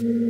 you